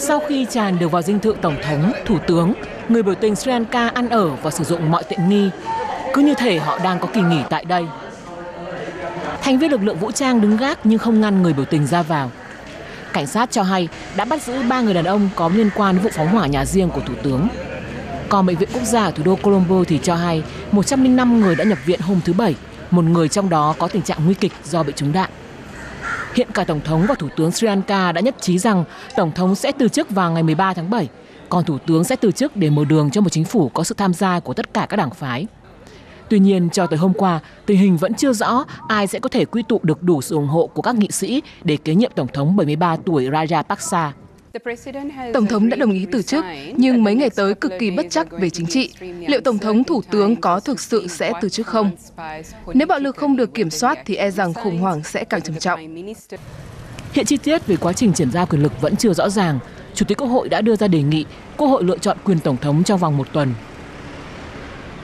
Sau khi tràn được vào dinh thự tổng thống, thủ tướng, người biểu tình Sri Lanka ăn ở và sử dụng mọi tiện nghi. Cứ như thể họ đang có kỳ nghỉ tại đây. Thành viên lực lượng vũ trang đứng gác nhưng không ngăn người biểu tình ra vào. Cảnh sát cho hay đã bắt giữ ba người đàn ông có liên quan vụ phóng hỏa nhà riêng của thủ tướng. Còn Bệnh viện Quốc gia ở thủ đô Colombo thì cho hay 105 người đã nhập viện hôm thứ Bảy, một người trong đó có tình trạng nguy kịch do bị trúng đạn. Hiện cả Tổng thống và Thủ tướng Sri Lanka đã nhất trí rằng Tổng thống sẽ từ chức vào ngày 13 tháng 7, còn Thủ tướng sẽ từ chức để mở đường cho một chính phủ có sự tham gia của tất cả các đảng phái. Tuy nhiên, cho tới hôm qua, tình hình vẫn chưa rõ ai sẽ có thể quy tụ được đủ sự ủng hộ của các nghị sĩ để kế nhiệm Tổng thống 73 tuổi Rajapaksa. Tổng thống đã đồng ý từ chức, nhưng mấy ngày tới cực kỳ bất chắc về chính trị. Liệu Tổng thống Thủ tướng có thực sự sẽ từ chức không? Nếu bạo lực không được kiểm soát thì e rằng khủng hoảng sẽ càng trầm trọng. Hiện chi tiết về quá trình triển ra quyền lực vẫn chưa rõ ràng. Chủ tịch Quốc hội đã đưa ra đề nghị Quốc hội lựa chọn quyền Tổng thống trong vòng một tuần